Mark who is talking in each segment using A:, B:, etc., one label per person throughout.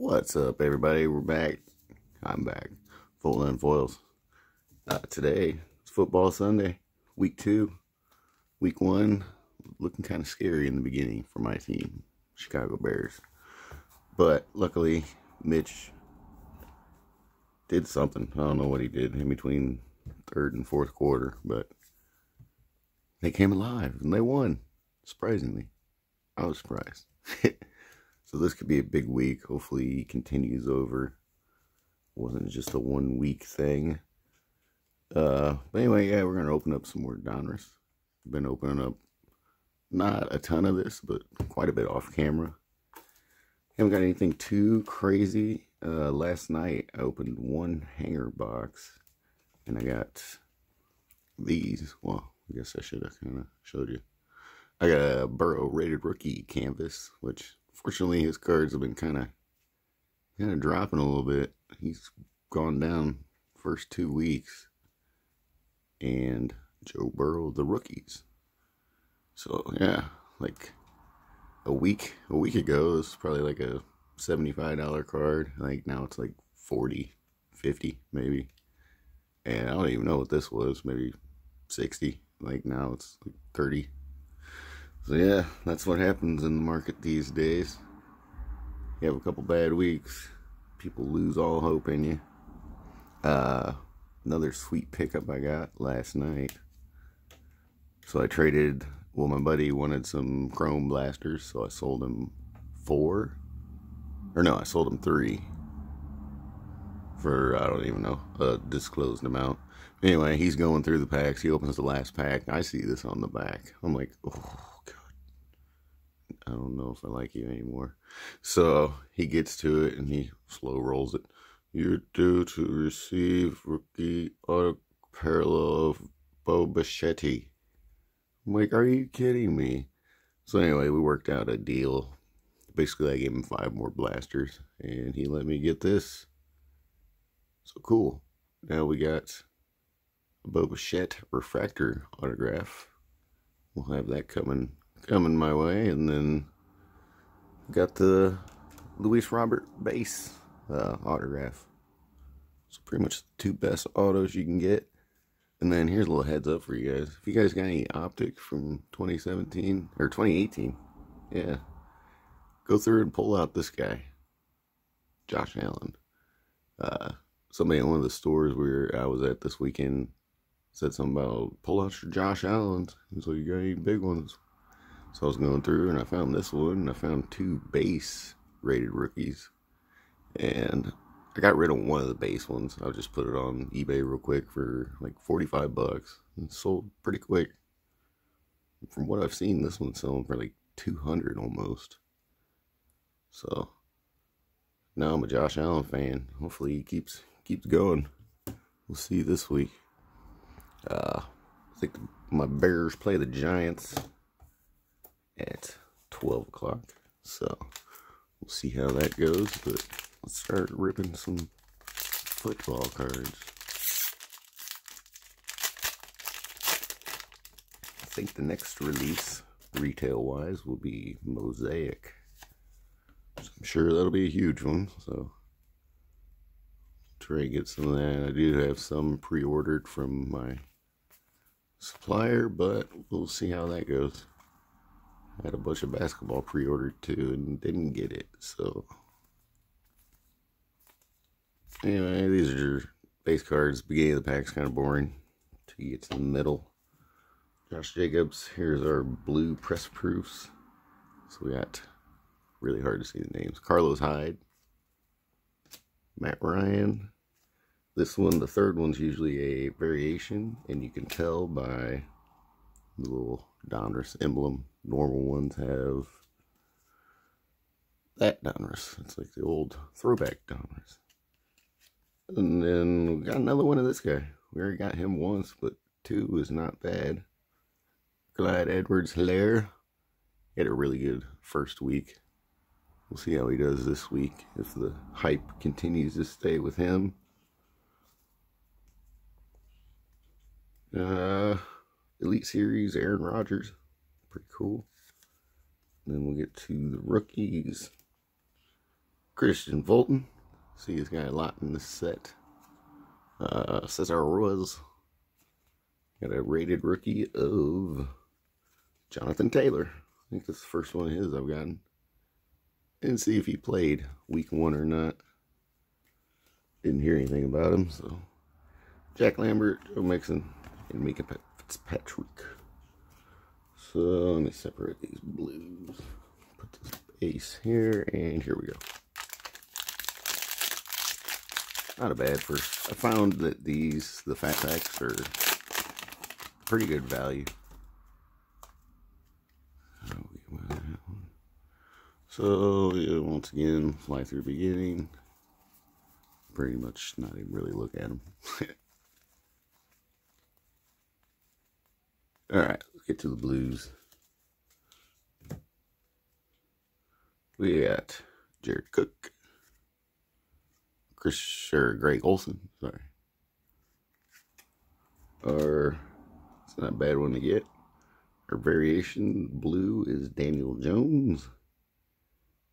A: What's up, everybody? We're back. I'm back. Fulton UnFoils. Uh, today, it's football Sunday, week two. Week one, looking kind of scary in the beginning for my team, Chicago Bears. But luckily, Mitch did something. I don't know what he did in between third and fourth quarter, but they came alive and they won. Surprisingly, I was surprised. so this could be a big week. Hopefully, he continues over. Wasn't just a one week thing. Uh, but anyway, yeah, we're gonna open up some more Donruss. Been opening up not a ton of this, but quite a bit off camera. Haven't got anything too crazy. Uh, last night I opened one hanger box, and I got these. Well, I guess I should have kind of showed you. I got a Burrow rated rookie canvas, which fortunately his cards have been kind of kind of dropping a little bit. He's gone down first two weeks, and Joe Burrow the rookies. So yeah, like a week a week ago, it was probably like a seventy five dollar card. Like now it's like 40 50 maybe. And I don't even know what this was. Maybe sixty. Like now it's like thirty. So yeah, that's what happens in the market these days. You have a couple bad weeks, people lose all hope in you. Uh, another sweet pickup I got last night. So I traded, well, my buddy wanted some chrome blasters, so I sold him four. Or no, I sold him three for, I don't even know, a disclosed amount. Anyway, he's going through the packs. He opens the last pack. I see this on the back. I'm like, oh, I don't know if I like you anymore. So he gets to it and he slow rolls it. You're due to receive rookie auto parallel of Bo Bichette. I'm like, are you kidding me? So anyway, we worked out a deal. Basically, I gave him five more blasters and he let me get this. So cool. Now we got a refractor autograph. We'll have that coming coming my way. And then got the Luis Robert base uh, autograph. So pretty much the two best autos you can get. And then here's a little heads up for you guys. If you guys got any optic from 2017 or 2018, yeah, go through and pull out this guy, Josh Allen. Uh, somebody in one of the stores where I was at this weekend said something about pull out your Josh Allen's. He's like, you got any big ones? So I was going through and I found this one and I found two base rated rookies. And I got rid of one of the base ones. I just put it on eBay real quick for like 45 bucks. And sold pretty quick. From what I've seen, this one's selling for like 200 almost. So now I'm a Josh Allen fan. Hopefully he keeps keeps going. We'll see this week. Uh, I think my Bears play the Giants at 12 o'clock. So we'll see how that goes. But let's start ripping some football cards. I think the next release, retail wise, will be Mosaic. I'm sure that'll be a huge one. So try to get some of that. I do have some pre ordered from my supplier, but we'll see how that goes. I had a bunch of basketball pre-ordered too and didn't get it, so. Anyway, these are your base cards. Beginning of the pack's kind of boring. Till you get to the middle. Josh Jacobs. Here's our blue press proofs. So we got really hard to see the names. Carlos Hyde. Matt Ryan. This one, the third one's usually a variation, and you can tell by the little Donruss emblem normal ones have that Donruss. It's like the old throwback Donruss. And then we got another one of this guy. We already got him once, but two is not bad. Clyde Edwards Helaire had a really good first week. We'll see how he does this week if the hype continues to stay with him. Uh, Elite Series, Aaron Rodgers. Pretty cool. then we'll get to the rookies. Kristian Fulton. See, he's got a lot in this set. Uh, Cesar Ruiz. Got a rated rookie of Jonathan Taylor. I think this is the first one of his I've gotten. Didn't see if he played week one or not. Didn't hear anything about him, so. Jack Lambert, Joe Mixon, and Minkah Fitzpatrick. So let me separate these blues. Put this base here, and here we go. Not a bad first. I found that these, the fat packs, are pretty good value. So, yeah, once again, fly through beginning. Pretty much not even really look at them. Alright, let's get to the blues. We got Jared Cook. Chris, or Greg Olsen, sorry. Or, it's not a bad one to get. Our variation blue is Daniel Jones.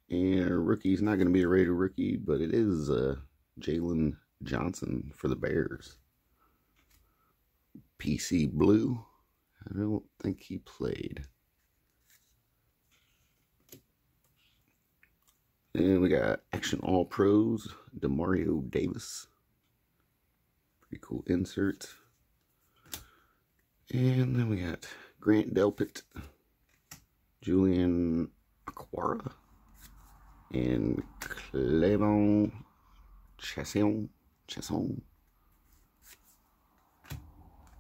A: And rookie's not going to be a Raider rookie, but it is uh, Jaylon Johnson for the Bears. PC Blue. I don't think he played. And we got Action All Pros, Demario Davis. Pretty cool insert. And then we got Grant Delpit, Julian Okwara, and K'Lavon Chaisson, Chaisson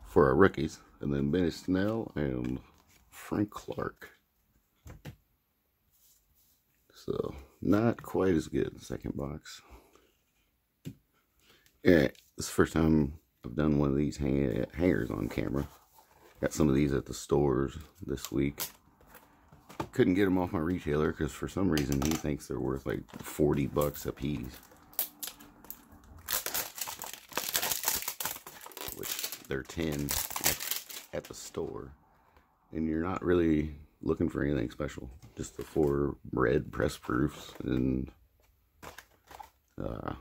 A: for our rookies. And then Benny Snell and Frank Clark. So, not quite as good. Second box. Yeah, this is the first time I've done one of these hang hangers on camera. Got some of these at the stores this week. Couldn't get them off my retailer because for some reason he thinks they're worth like 40 bucks a piece. Which they're 10 at, at the store. And you're not really looking for anything special. Just the four red press proofs and uh,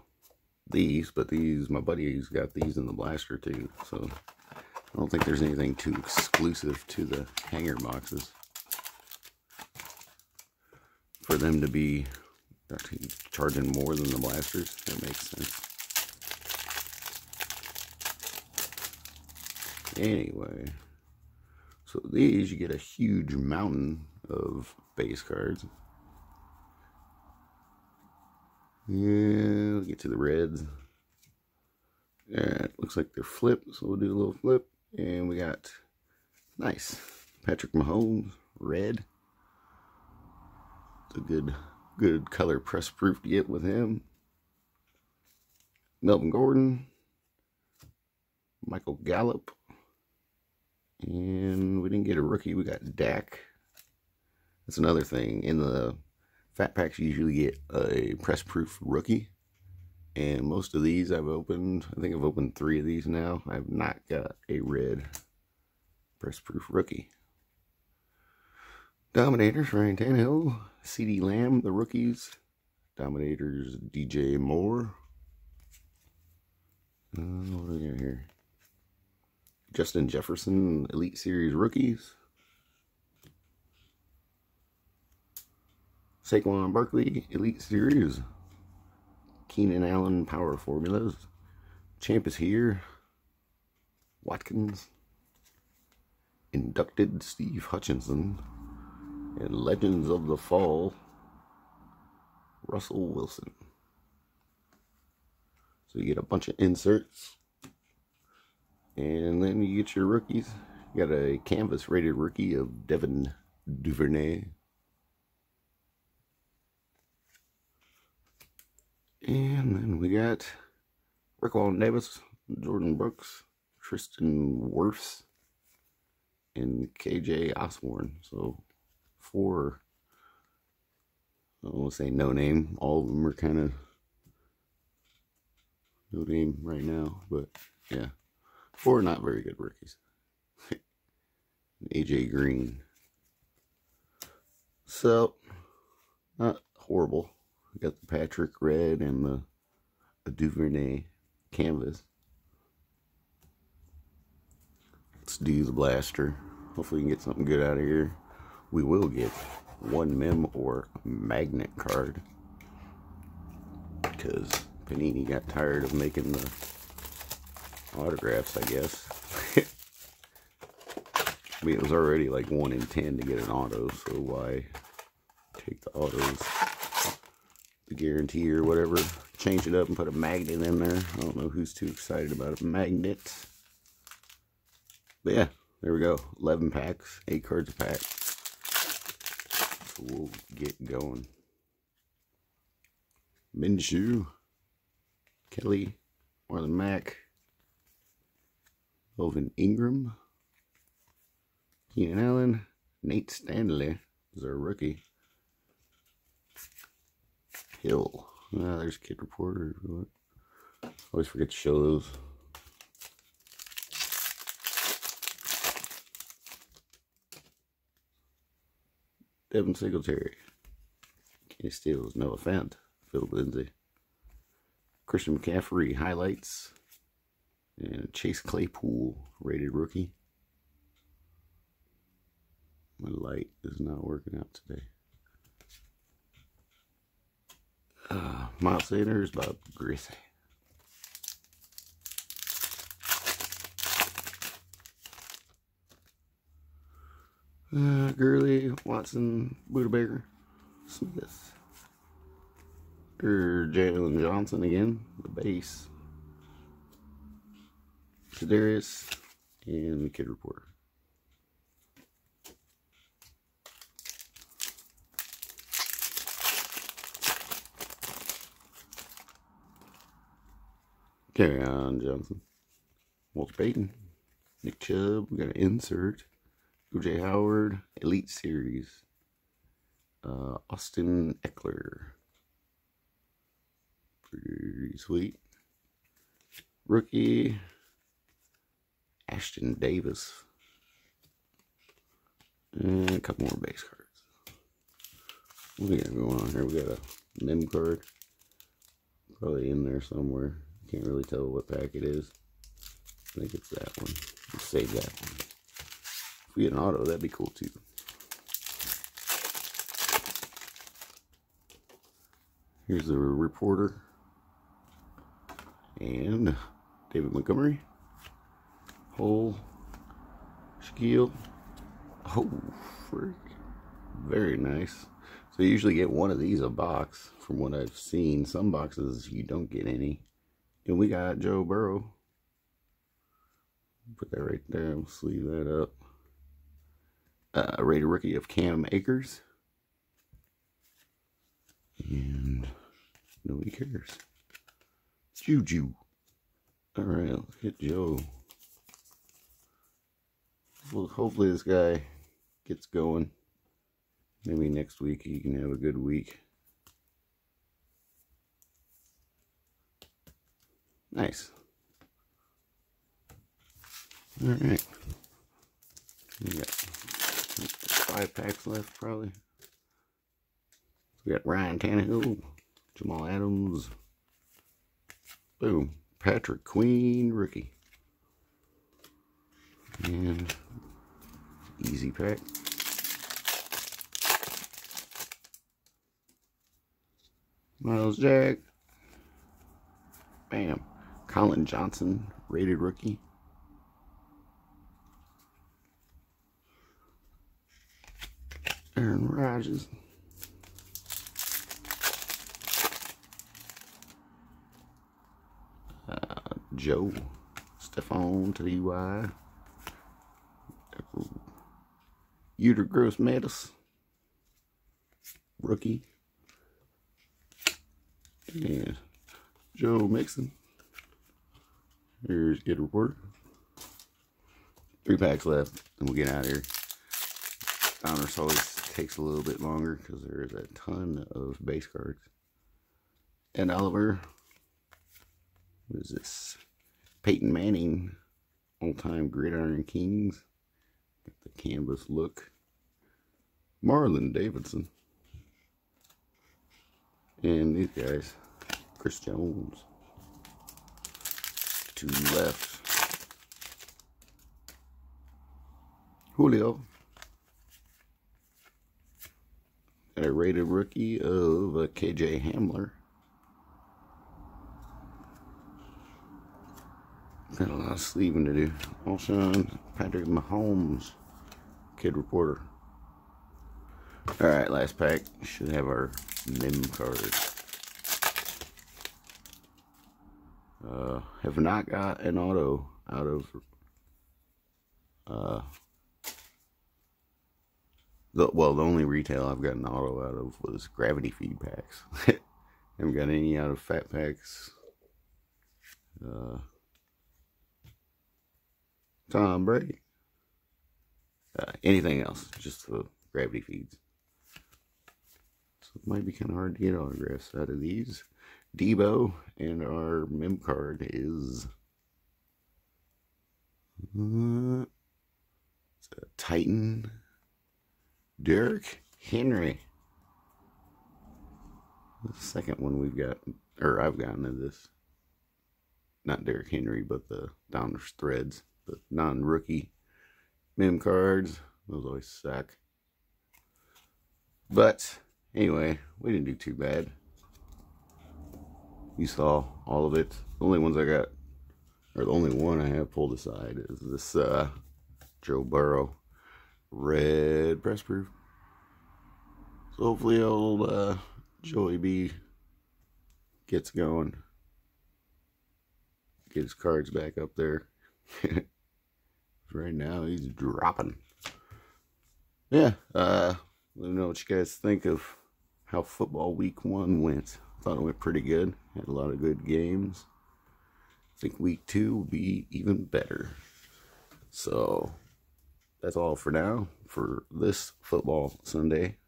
A: these, but these, my buddy's got these in the blaster too. So I don't think there's anything too exclusive to the hanger boxes for them to be charging more than the blasters. That makes sense. Anyway, so these you get a huge mountain of base cards. Yeah, we'll get to the reds. Yeah, looks like they're flipped, so we'll do a little flip. And we got, nice, Patrick Mahomes, red. It's a good, good color press proof to get with him. Melvin Gordon, Michael Gallup, and we didn't get a rookie. We got Dak. That's another thing. In the fat packs, you usually get a press proof rookie. And most of these I've opened, I think I've opened three of these now. I've not got a red press proof rookie. Dominators, Ryan Tannehill, CeeDee Lamb, the rookies. Dominators, DJ Moore. Uh, what do we got here? Justin Jefferson, Elite Series rookies. Saquon Barkley, Elite Series. Keenan Allen Power Formulas. Champ is here. Watkins. Inducted Steve Hutchinson. And Legends of the Fall. Russell Wilson. So you get a bunch of inserts. And then you get your rookies. You got a canvas rated rookie of Devin Duvernay. And then we got Raekwon Davis, Jordyn Brooks, Tristan Wirfs, and KJ Osborn. So four, I won't say no name. All of them are kind of no name right now, but yeah. Four not very good rookies. AJ Green. So, not horrible. We got the Patrick Red and the, the Duvernay canvas. Let's do the blaster. Hopefully we can get something good out of here. We will get one mem or magnet card. Because Panini got tired of making the autographs, I guess. I mean, it was already like 1 in 10 to get an auto, so why take the autos, the guarantee or whatever, change it up and put a magnet in there. I don't know who's too excited about a magnet. But yeah, there we go. 11 packs, 8 cards a pack. So we'll get going. Minshew, Kelly, Marlon Mack, Melvin Ingram, Keenan Allen, Nate Stanley is our rookie. Hill. Ah, there's Kid Reporter. Always forget to show those. Devin Singletary. Kenny Stills, Noah Fant, Phil Lindsay. Christian McCaffrey, highlights. And Chase Claypool, rated rookie. My light is not working out today. Uh, Miles Sanders, Bob Griese. Uh, Gurley, Watson, Budabaker, Smith. Or Jaylon Johnson again, the base. Kadarius, and the Kid Reporter. Kerryon Johnson. Walter Payton. Nick Chubb. We got an insert. OJ Howard. Elite Series. Uh, Austin Ekeler, Pretty sweet. Rookie. Ashtyn Davis. And a couple more base cards. What we got going on here? We got a mem card. Probably in there somewhere. Can't really tell what pack it is. I think it's that one. Let's save that one. If we get an auto, that'd be cool too. Here's the reporter. And David Montgomery. Hole. skill. Oh, freak. Very nice. So you usually get one of these a box, from what I've seen. Some boxes you don't get any. And we got Joe Burrow. Put that right there. We'll sleeve that up. Uh, rated rookie of Cam Akers. And nobody cares. Juju. All right, let's hit Joe. Well, hopefully this guy gets going. Maybe next week he can have a good week. Nice. All right. We got five packs left, probably. We got Ryan Tannehill, Jamal Adams, boom, Patrick Queen, rookie, and easy pack. Myles Jack, bam. Collin Johnson, rated rookie. Aaron Rodgers. Uh, Joe Stephon to the UI. Uter Gross. Rookie. And Joe Mixon. Here's Get Report. Three packs left, and we'll get out of here. Founders always takes a little bit longer because there is a ton of base cards. And Oliver, what is this? Peyton Manning, all-time Gridiron Kings. Got the canvas look. Marlon Davidson. And these guys, Chris Jones. Two left. Julio. A rated rookie of uh, KJ Hamler. Got a lot of sleeving to do. Also, Patrick Mahomes, kid reporter. All right, last pack. Should have our mem cards. Uh, have not got an auto out of uh, the well, the only retail I've got an auto out of was gravity feed packs. Haven't got any out of fat packs. Uh, Tom Brady. Uh, anything else, just the gravity feeds. It might be kind of hard to get autographs out of these. Deebo, and our mem card is uh, Titan Derrick Henry. The second one we've got, or I've gotten of this. Not Derrick Henry, but the Donruss Threads, the non-rookie mem cards. Those always suck. But anyway, we didn't do too bad. You saw all of it. The only ones I got, or the only one I have pulled aside is this uh, Joe Burrow red press proof. So hopefully old uh, Joey B gets going. Get his cards back up there. right now he's dropping. Yeah, uh, let me know what you guys think of how football week one went. I thought it went pretty good. Had a lot of good games. I think week two will be even better. So that's all for now for this football Sunday.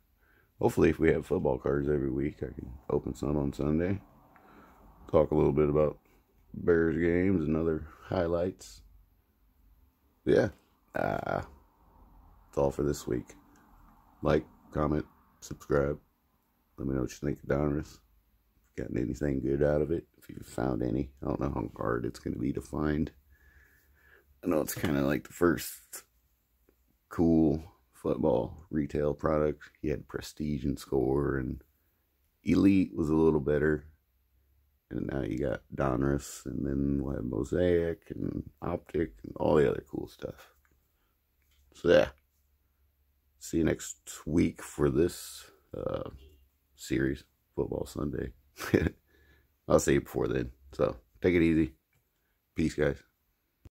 A: Hopefully, if we have football cards every week, I can open some on Sunday. Talk a little bit about Bears games and other highlights. Yeah, uh, that's all for this week. Like, comment, subscribe. Let me know what you think of Donruss. Gotten anything good out of it? If you found any, I don't know how hard it's going to be to find. I know it's kind of like the first cool football retail product. He had Prestige and Score, and Elite was a little better. And now you got Donruss, and then we'll have Mosaic and Optic and all the other cool stuff. So yeah, see you next week for this uh, series, Football Sunday. I'll see you before then. So take it easy. Peace, guys.